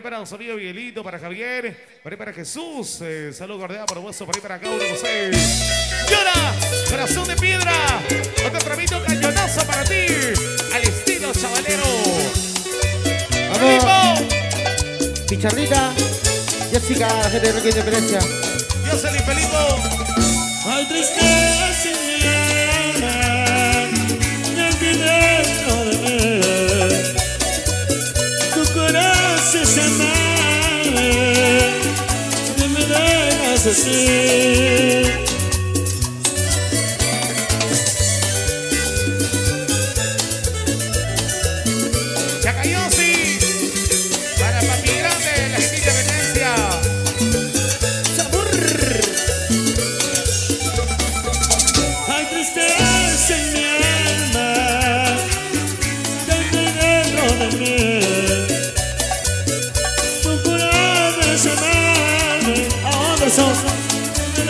para Osorio Miguelito, para Javier, para Jesús. Eh, saludo cordial por vos, para Gauro José. Llora, corazón de piedra. Otro tramito cañonazo para ti. Al estilo chavalero. ¡Vamos! Picharrita, Jessica, la gente de Roque Independencia. Jocelyn Felipo. así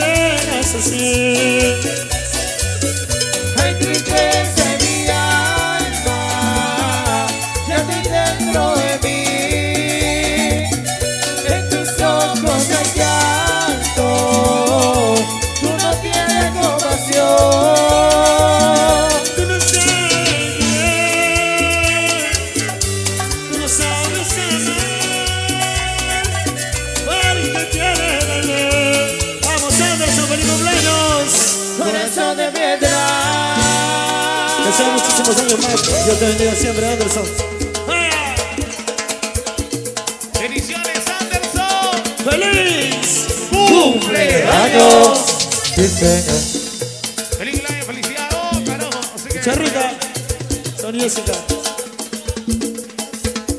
quedas así. Corazón de piedra. Que sean muchísimos años más. Dios te bendiga siempre, Anderson. Bendiciones, Anderson. ¡Feliz cumpleaños! ¡Feliz año, felicidad! ¡Oh, carajo! Charrita, Son Jessica.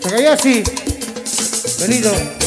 Takayasi. Venido.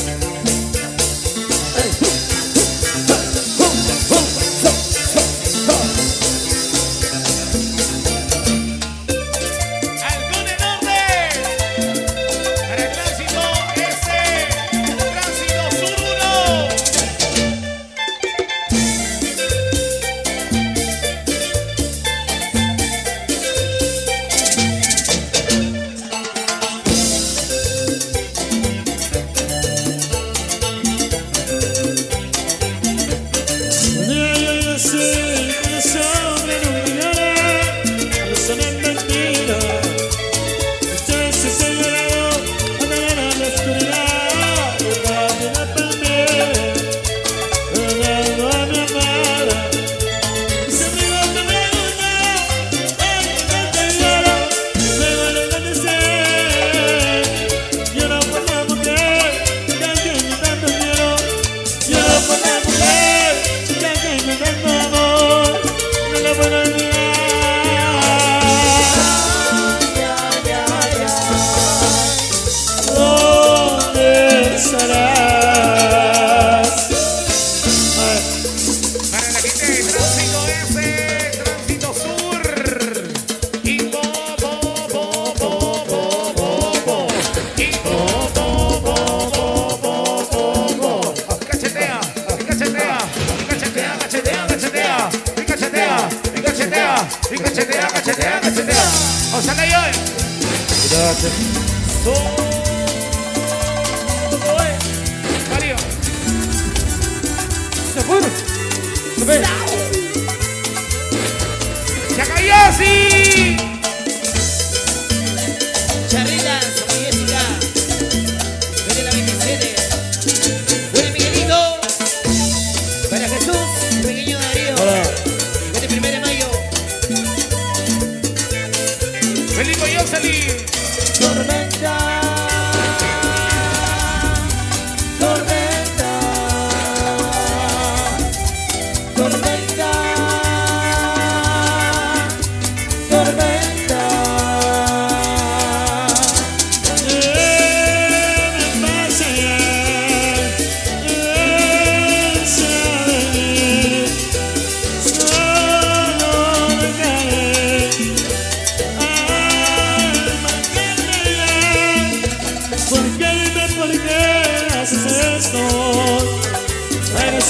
Sou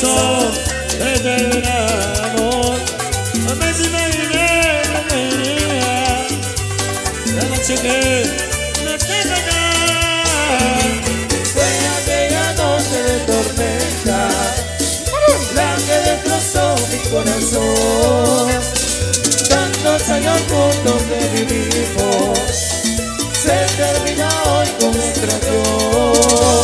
corazón se quebramos. No me imaginé, no me imaginé, la noche que me tengo acá. Fue aquella noche de tormenta, la que destrozó mi corazón. Tantos años juntos que vivimos, se termina hoy con un trato.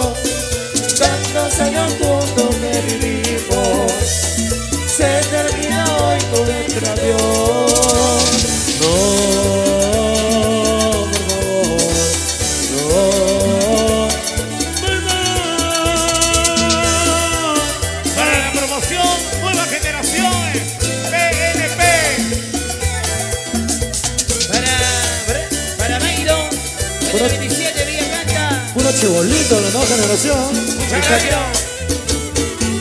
chibolito la nueva generación.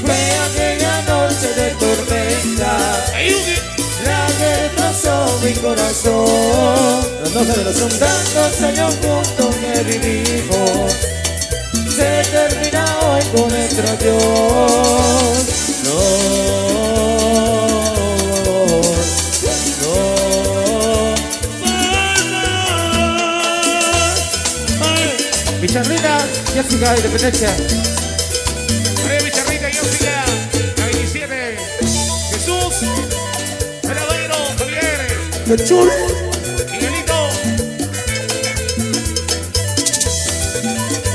Fue aquella noche de tormenta la que destrozó mi corazón. La nueva generación. Tantos años juntos que vivimos, se termina hoy con nuestro adiós. Bicharrita, Jessica, Independencia. María Bicharrita, Jessica. La 27. Jesús. Veladero, Javier. ¡Qué chulo! Miguelito.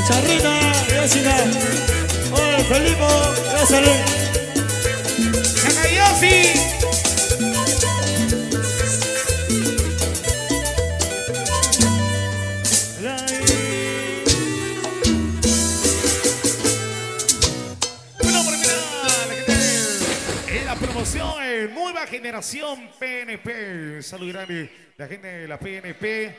Charrita, Jessica. Oye, Felipe. Sakayoshi. Bueno, Generación PNP. Salud grande, la gente de la PNP.